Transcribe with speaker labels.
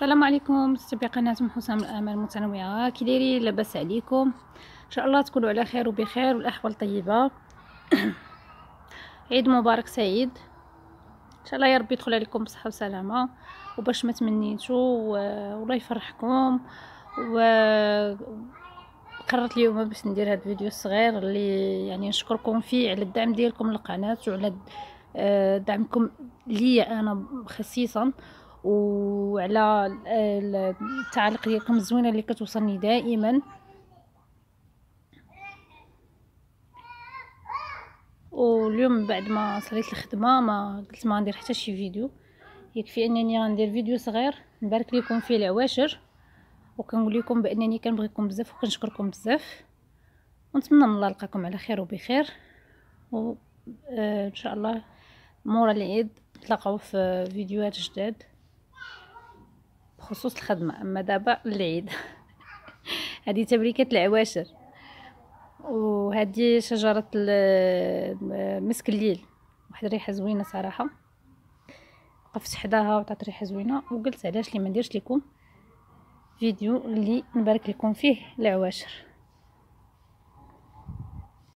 Speaker 1: السلام عليكم متابعي قناة ام حسام الامال المتنوعه كي دايرين لاباس عليكم. إن شاء الله تكونوا على خير وبخير والأحوال طيبة. عيد مبارك سعيد. إن شاء الله يا ربي يدخل عليكم بصحة وسلامة. وباش ما تمنيتو والله يفرحكم. و قررت اليوم باش ندير هذا الفيديو الصغير اللي يعني نشكركم فيه على الدعم ديالكم للقناة وعلى آه، دعمكم ليا أنا خصيصا. وعلى التعاليق ديالكم الزوينة اللي كتوصلني دائما. واليوم بعد ما صليت الخدمة ما قلت ما ندير حتى شي فيديو. يكفي أنني غندير فيديو صغير نبارك لكم فيه العواشر. وكنقول لكم بأنني كنبغيكم بزاف وكنشكركم بزاف. ونتمنى من الله نلقاكم على خير وبخير. وان آه، شاء الله مورا العيد نتلاقاو في فيديوهات جداد. بخصوص الخدمة أما دابا العيد. هذه تبريكات العواشر. وهذه شجرة مسك الليل. واحد الريحه زوينة صراحة. وقفت حداها وعطات ريحة زوينة. وقلت علاش لي ما نديرش لكم فيديو اللي نبارك لكم فيه العواشر.